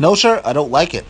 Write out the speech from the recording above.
No, sir, I don't like it.